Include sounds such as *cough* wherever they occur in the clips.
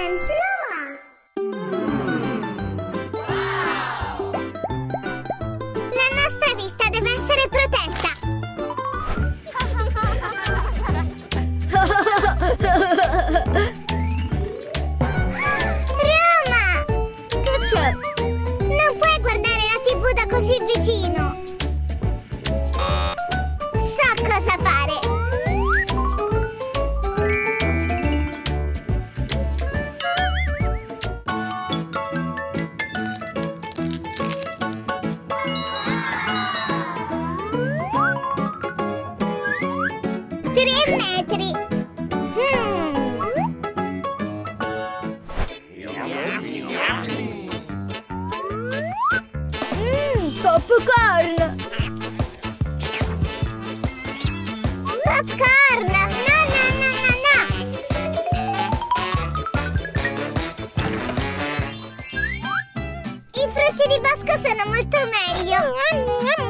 and Metri! Hmm. Mmm, popcorn! Popcorn! No, no, no, no, no! I frutti di bosco sono molto meglio!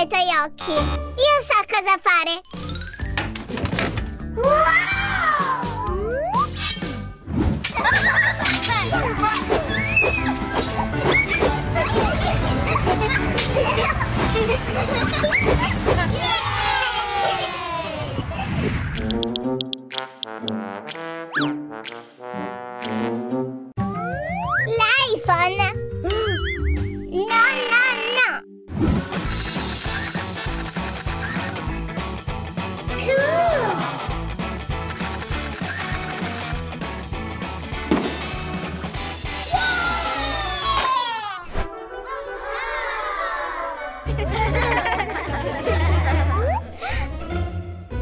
Questo fa male ai tuoi occhi! Io so cosa fare! *laughs* L'iPhone! *gasps* No, no, no!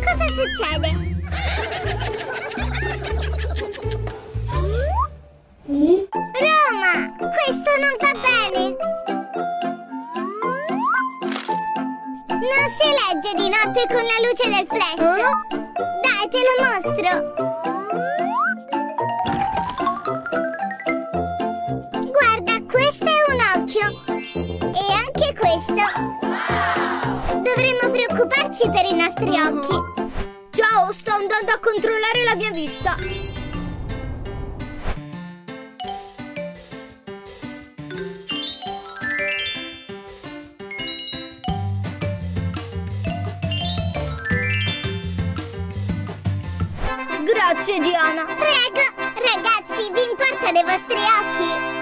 Cosa succede? Roma! Questo non va bene! Non si legge di notte con la luce del flash! Dai, te lo mostro! Preoccuparci per i nostri occhi! Ciao, sto andando a controllare la mia vista. Grazie, Diana. Prego! Ragazzi, vi importa dei vostri occhi?